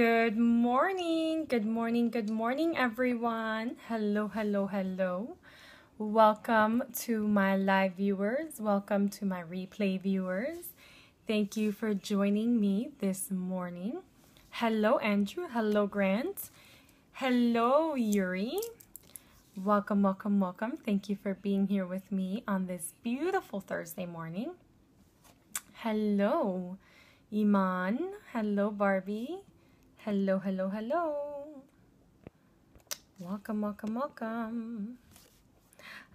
Good morning, good morning, good morning, everyone. Hello, hello, hello. Welcome to my live viewers. Welcome to my replay viewers. Thank you for joining me this morning. Hello, Andrew. Hello, Grant. Hello, Yuri. Welcome, welcome, welcome. Thank you for being here with me on this beautiful Thursday morning. Hello, Iman. Hello, Barbie. Hello, hello, hello. Welcome, welcome, welcome.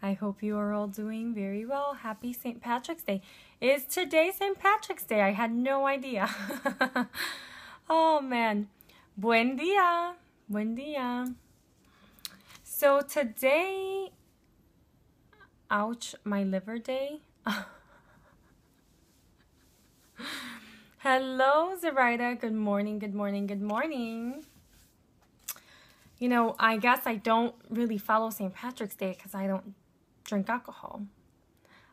I hope you are all doing very well. Happy St. Patrick's Day. Is today St. Patrick's Day? I had no idea. oh man. Buen dia. Buen dia. So today, ouch, my liver day. Hello, Zoraida. Good morning, good morning, good morning. You know, I guess I don't really follow St. Patrick's Day because I don't drink alcohol.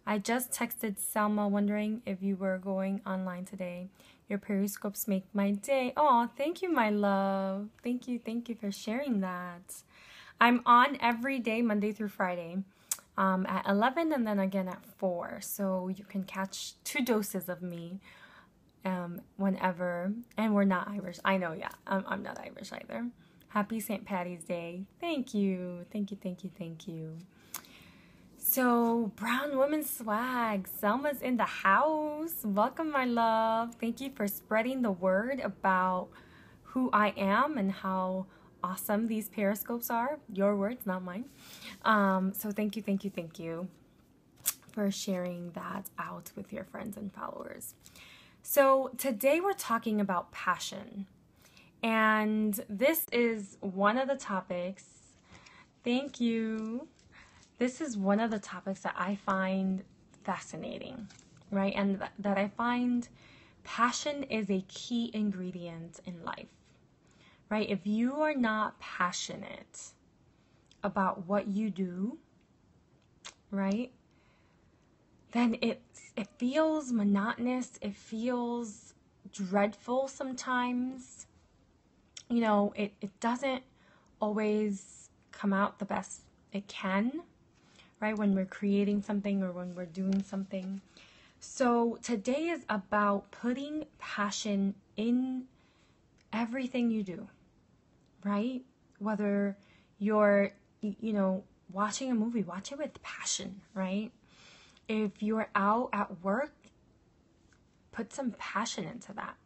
I just texted Selma wondering if you were going online today. Your periscopes make my day. Oh, thank you, my love. Thank you, thank you for sharing that. I'm on every day, Monday through Friday, um, at 11 and then again at 4. So you can catch two doses of me um, whenever, and we're not Irish. I know, yeah, I'm, I'm not Irish either. Happy St. Patty's Day. Thank you, thank you, thank you, thank you. So, Brown Woman Swag, Selma's in the house. Welcome, my love. Thank you for spreading the word about who I am and how awesome these periscopes are. Your words, not mine. Um, so, thank you, thank you, thank you for sharing that out with your friends and followers. So, today we're talking about passion. And this is one of the topics. Thank you. This is one of the topics that I find fascinating, right? And th- that I find passion is a key ingredient in life, right? If you are not passionate about what you do, right? Then it it feels monotonous. It feels dreadful sometimes. You know, it, it doesn't always come out the best it can, right? When we're creating something or when we're doing something. So today is about putting passion in everything you do, right? Whether you're, you know, watching a movie, watch it with passion, right? If you're out at work, put some passion into that.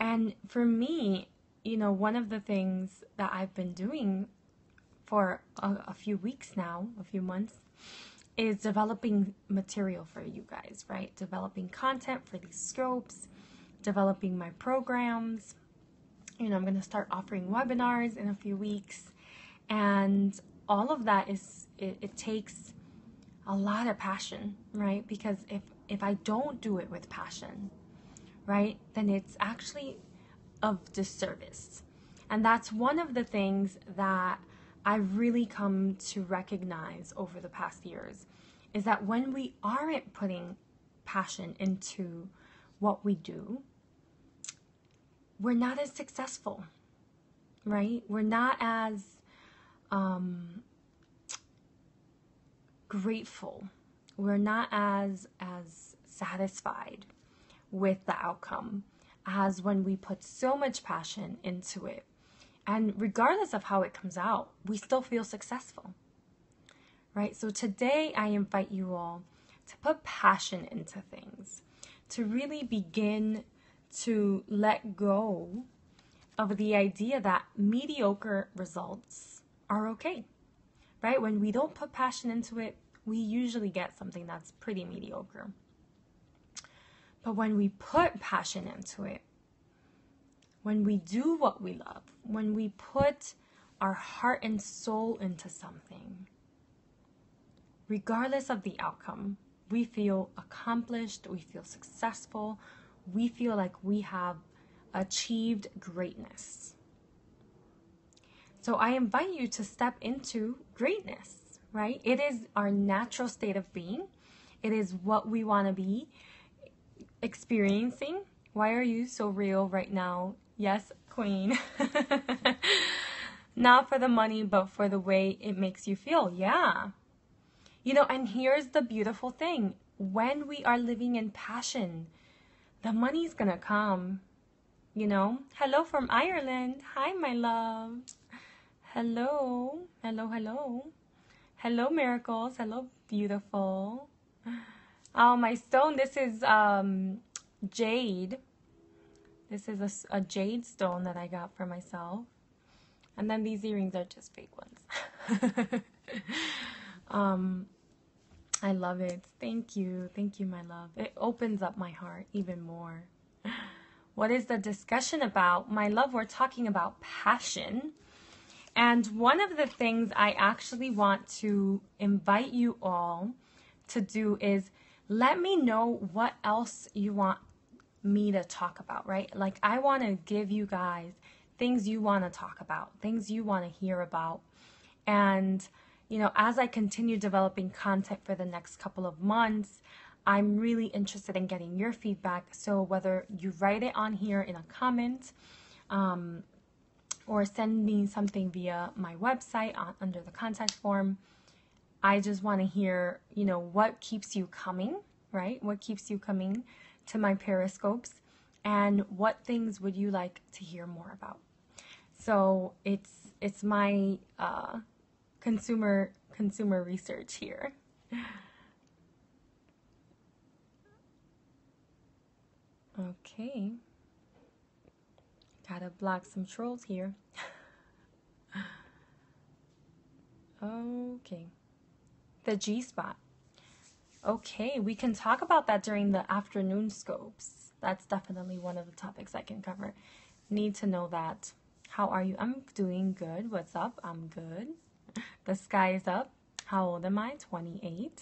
And for me, you know, one of the things that I've been doing for a, a, few weeks now, a few months, is developing material for you guys, right? Developing content for these scopes, developing my programs. You know, I'm going to start offering webinars in a few weeks. And all of that is, it, it takes a lot of passion, right? Because if if I don't do it with passion, right, then it's actually of disservice. And that's one of the things that I've really come to recognize over the past years is that when we aren't putting passion into what we do, we're not as successful, right? We're not as um, grateful. We're not as as satisfied with the outcome as when we put so much passion into it. And regardless of how it comes out, we still feel successful. Right? So today I invite you all to put passion into things, to really begin to let go of the idea that mediocre results are okay right? When we don't put passion into it, we usually get something that's pretty mediocre. But when we put passion into it, when we do what we love, when we put our heart and soul into something, regardless of the outcome, we feel accomplished, we feel successful, we feel like we have achieved greatness. So I invite you to step into greatness, right? It is our natural state of being. It is what we want to be experiencing. Why are you so real right now? Yes, queen. Not for the money, but for the way it makes you feel. Yeah. You know, and here's the beautiful thing when we are living in passion, the money's gonna come. You know, hello from Ireland. Hi, my love. Hello, hello, hello. Hello, miracles. Hello, beautiful. Oh, my stone. This is um, jade. This is a, a jade stone that I got for myself. And then these earrings are just fake ones. um, I love it. Thank you. Thank you, my love. It opens up my heart even more. What is the discussion about? My love, we're talking about passion. And one of the things I actually want to invite you all to do is let me know what else you want me to talk about, right? Like, I want to give you guys things you want to talk about, things you want to hear about. And, you know, as I continue developing content for the next couple of months, I'm really interested in getting your feedback. So, whether you write it on here in a comment, um, or send me something via my website on, under the contact form. I just want to hear, you know, what keeps you coming, right? What keeps you coming to my periscopes and what things would you like to hear more about? So it's it's my uh, consumer consumer research here. Okay. Gotta block some trolls here. okay. The G spot. Okay, we can talk about that during the afternoon scopes. That's definitely one of the topics I can cover. Need to know that. How are you? I'm doing good. What's up? I'm good. The sky is up. How old am I? 28.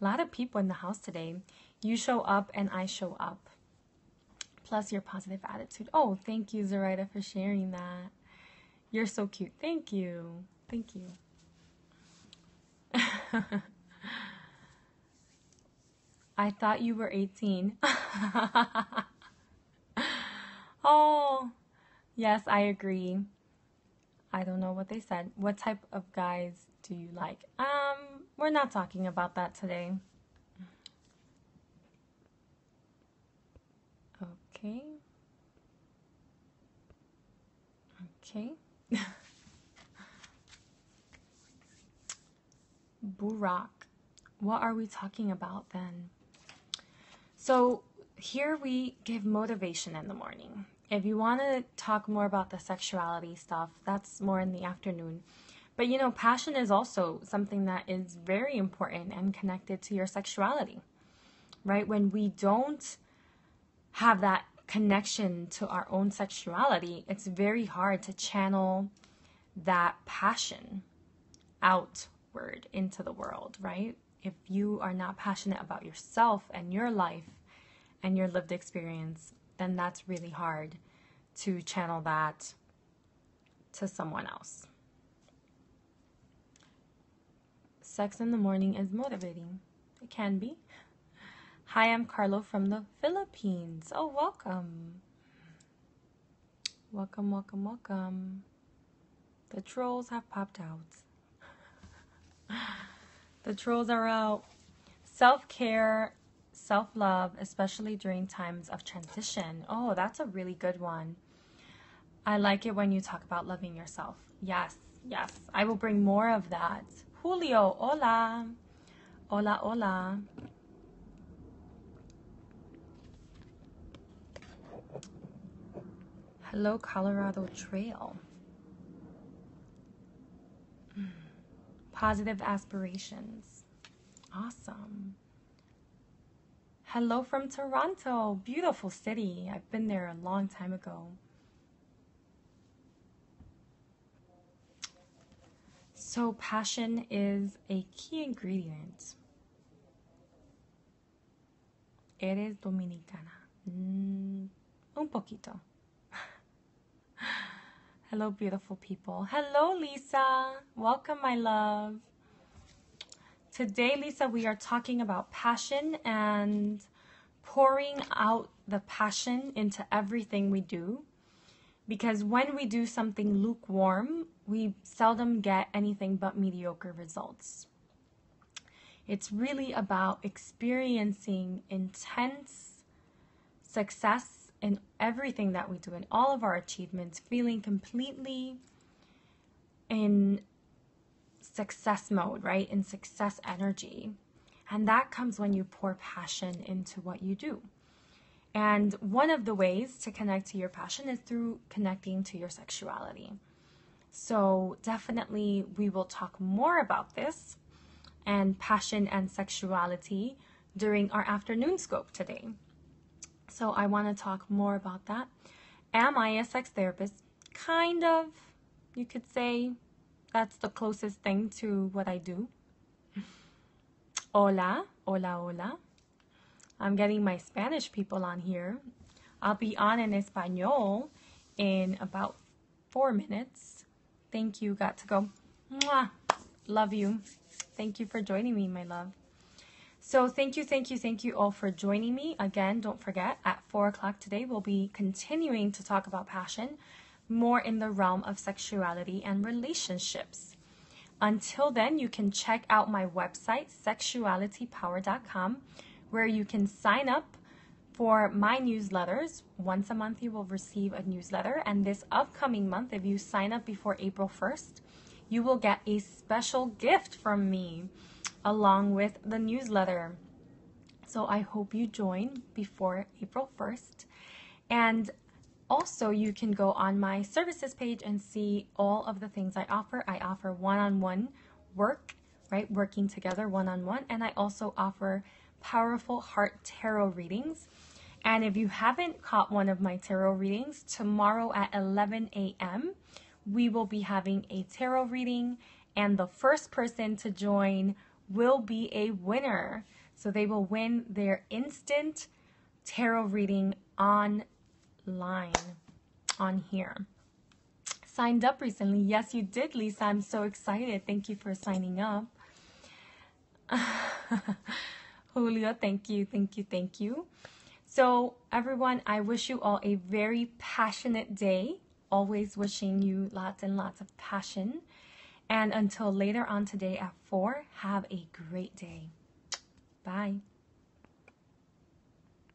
A lot of people in the house today. You show up and I show up plus your positive attitude. Oh, thank you, Zoraida, for sharing that. You're so cute. Thank you. Thank you. I thought you were 18. oh, yes, I agree. I don't know what they said. What type of guys do you like? Um, we're not talking about that today. Okay. Okay. Burak. What are we talking about then? So here we give motivation in the morning. If you want to talk more about the sexuality stuff, that's more in the afternoon. But you know, passion is also something that is very important and connected to your sexuality, right? When we don't have that connection to our own sexuality, it's very hard to channel that passion outward into the world, right? If you are not passionate about yourself and your life and your lived experience, then that's really hard to channel that to someone else. Sex in the morning is motivating. It can be. Hi, I'm Carlo from the Philippines. Oh, welcome. Welcome, welcome, welcome. The trolls have popped out. the trolls are out. Self care, self love, especially during times of transition. Oh, that's a really good one. I like it when you talk about loving yourself. Yes, yes. I will bring more of that. Julio, hola. Hola, hola. Hello, Colorado Trail. Positive aspirations. Awesome. Hello from Toronto. Beautiful city. I've been there a long time ago. So, passion is a key ingredient. Eres dominicana. Mm, un poquito. Hello, beautiful people. Hello, Lisa. Welcome, my love. Today, Lisa, we are talking about passion and pouring out the passion into everything we do. Because when we do something lukewarm, we seldom get anything but mediocre results. It's really about experiencing intense success in everything that we do, in all of our achievements, feeling completely in success mode, right? In success energy. And that comes when you pour passion into what you do. And one of the ways to connect to your passion is through connecting to your sexuality. So, definitely, we will talk more about this and passion and sexuality during our afternoon scope today. So, I want to talk more about that. Am I a sex therapist? Kind of, you could say. That's the closest thing to what I do. Hola, hola, hola. I'm getting my Spanish people on here. I'll be on in Espanol in about four minutes. Thank you. Got to go. Mwah. Love you. Thank you for joining me, my love. So, thank you, thank you, thank you all for joining me. Again, don't forget, at 4 o'clock today, we'll be continuing to talk about passion more in the realm of sexuality and relationships. Until then, you can check out my website, sexualitypower.com, where you can sign up for my newsletters. Once a month, you will receive a newsletter. And this upcoming month, if you sign up before April 1st, you will get a special gift from me along with the newsletter. So I hope you join before April 1st. And also, you can go on my services page and see all of the things I offer. I offer one on one work, right? Working together one on one. And I also offer powerful heart tarot readings. And if you haven't caught one of my tarot readings, tomorrow at 11 a.m., we will be having a tarot reading, and the first person to join will be a winner. So they will win their instant tarot reading online on here. Signed up recently. Yes, you did, Lisa. I'm so excited. Thank you for signing up. Julio, thank you, thank you, thank you. So, everyone, I wish you all a very passionate day. Always wishing you lots and lots of passion. And until later on today at 4, have a great day. Bye.